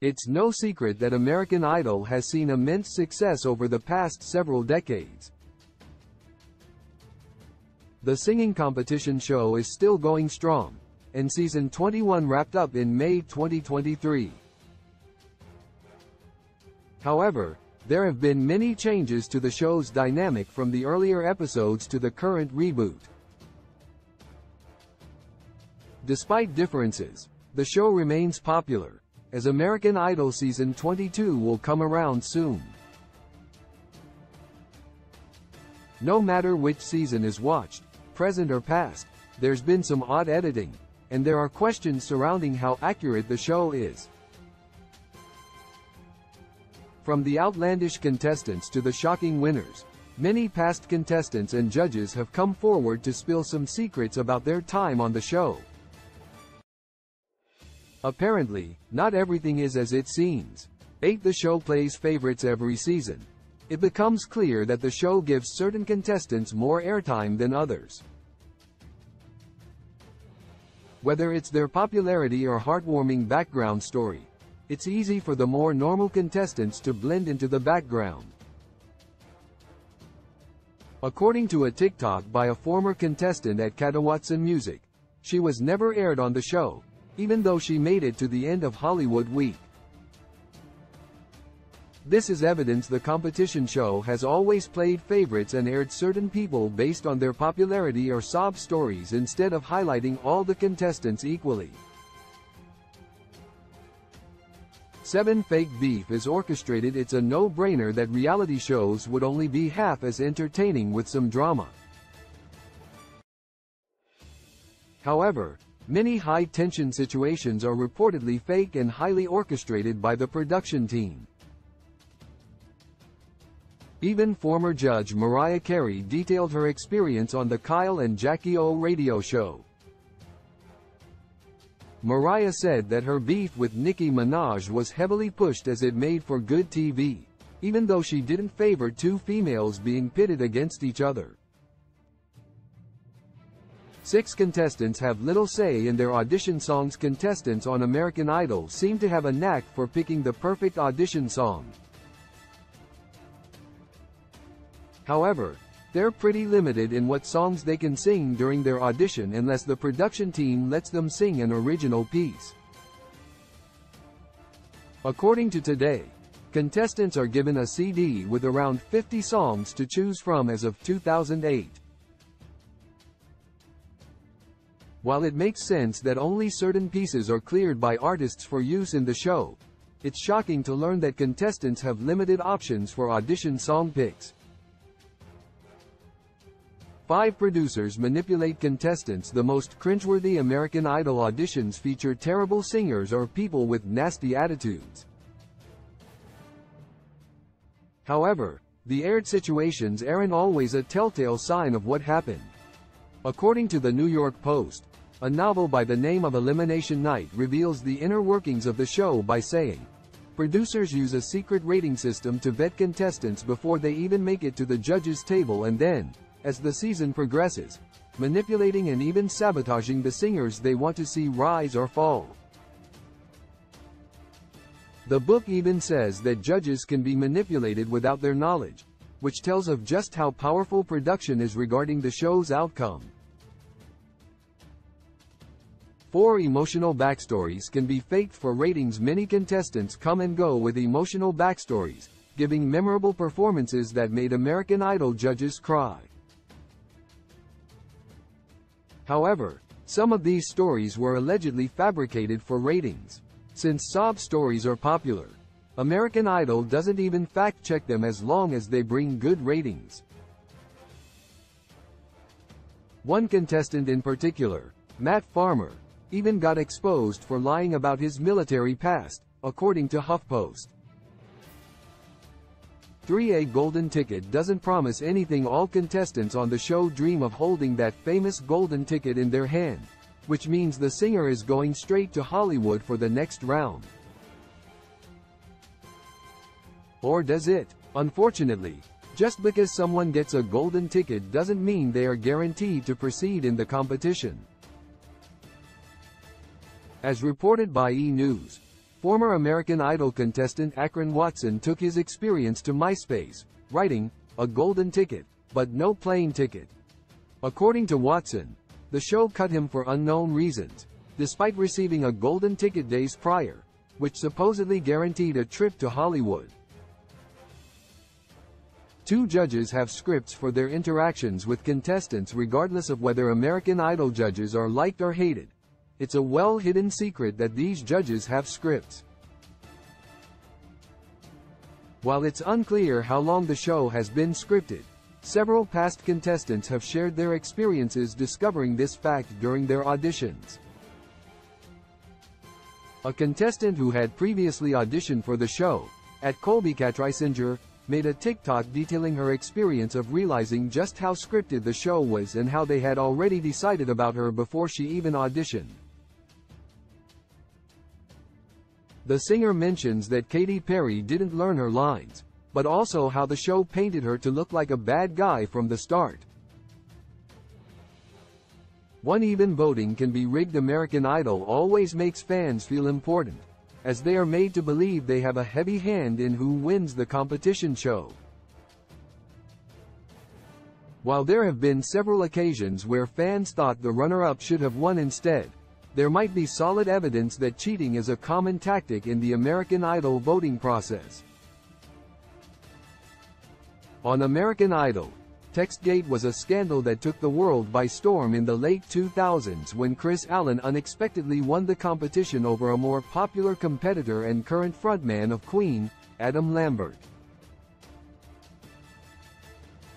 It's no secret that American Idol has seen immense success over the past several decades. The singing competition show is still going strong, and season 21 wrapped up in May 2023. However, there have been many changes to the show's dynamic from the earlier episodes to the current reboot. Despite differences, the show remains popular, as American Idol Season 22 will come around soon. No matter which season is watched, present or past, there's been some odd editing, and there are questions surrounding how accurate the show is. From the outlandish contestants to the shocking winners, many past contestants and judges have come forward to spill some secrets about their time on the show. Apparently, not everything is as it seems. 8 The show plays favorites every season. It becomes clear that the show gives certain contestants more airtime than others. Whether it's their popularity or heartwarming background story, it's easy for the more normal contestants to blend into the background. According to a TikTok by a former contestant at Kate Watson Music, she was never aired on the show, even though she made it to the end of Hollywood Week. This is evidence the competition show has always played favorites and aired certain people based on their popularity or sob stories instead of highlighting all the contestants equally. 7 Fake Beef is orchestrated It's a no-brainer that reality shows would only be half as entertaining with some drama. However, Many high-tension situations are reportedly fake and highly orchestrated by the production team. Even former judge Mariah Carey detailed her experience on the Kyle and Jackie O radio show. Mariah said that her beef with Nicki Minaj was heavily pushed as it made for good TV, even though she didn't favor two females being pitted against each other. Six contestants have little say in their audition songs contestants on American Idol seem to have a knack for picking the perfect audition song. However, they're pretty limited in what songs they can sing during their audition unless the production team lets them sing an original piece. According to Today, contestants are given a CD with around 50 songs to choose from as of 2008. While it makes sense that only certain pieces are cleared by artists for use in the show, it's shocking to learn that contestants have limited options for audition song picks. Five producers manipulate contestants The most cringeworthy American Idol auditions feature terrible singers or people with nasty attitudes. However, the aired situations aren't always a telltale sign of what happened. According to the New York Post, a novel by the name of Elimination Night reveals the inner workings of the show by saying, Producers use a secret rating system to vet contestants before they even make it to the judges' table and then, as the season progresses, manipulating and even sabotaging the singers they want to see rise or fall. The book even says that judges can be manipulated without their knowledge, which tells of just how powerful production is regarding the show's outcome. Four emotional backstories can be faked for ratings Many contestants come and go with emotional backstories, giving memorable performances that made American Idol judges cry. However, some of these stories were allegedly fabricated for ratings. Since sob stories are popular, American Idol doesn't even fact-check them as long as they bring good ratings. One contestant in particular, Matt Farmer, even got exposed for lying about his military past, according to HuffPost. 3A Golden Ticket doesn't promise anything all contestants on the show dream of holding that famous golden ticket in their hand, which means the singer is going straight to Hollywood for the next round. Or does it? Unfortunately, just because someone gets a golden ticket doesn't mean they are guaranteed to proceed in the competition. As reported by E! News, Former American Idol contestant Akron Watson took his experience to MySpace, writing, a golden ticket, but no plane ticket. According to Watson, the show cut him for unknown reasons, despite receiving a golden ticket days prior, which supposedly guaranteed a trip to Hollywood. Two judges have scripts for their interactions with contestants regardless of whether American Idol judges are liked or hated. It's a well-hidden secret that these judges have scripts. While it's unclear how long the show has been scripted, several past contestants have shared their experiences discovering this fact during their auditions. A contestant who had previously auditioned for the show, at Colby Catrisinger, made a TikTok detailing her experience of realizing just how scripted the show was and how they had already decided about her before she even auditioned. The singer mentions that Katy Perry didn't learn her lines, but also how the show painted her to look like a bad guy from the start. One even voting can be rigged American Idol always makes fans feel important, as they are made to believe they have a heavy hand in who wins the competition show. While there have been several occasions where fans thought the runner-up should have won instead, there might be solid evidence that cheating is a common tactic in the American Idol voting process. On American Idol, Textgate was a scandal that took the world by storm in the late 2000s when Kris Allen unexpectedly won the competition over a more popular competitor and current frontman of Queen, Adam Lambert.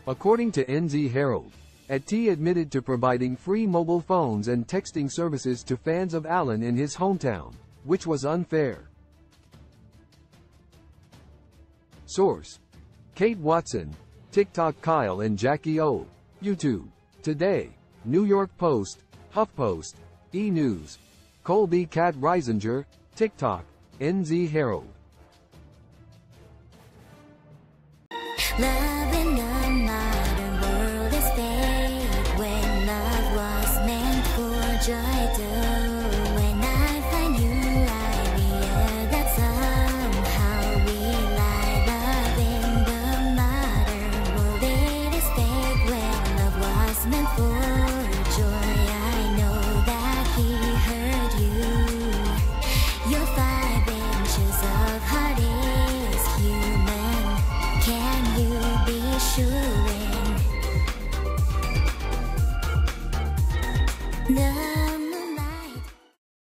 According to NZ Herald, AT admitted to providing free mobile phones and texting services to fans of Allen in his hometown, which was unfair. Source. Kate Watson, TikTok Kyle and Jackie O. YouTube. Today. New York Post, HuffPost, E! News. Colby Cat Reisinger, TikTok, NZ Herald.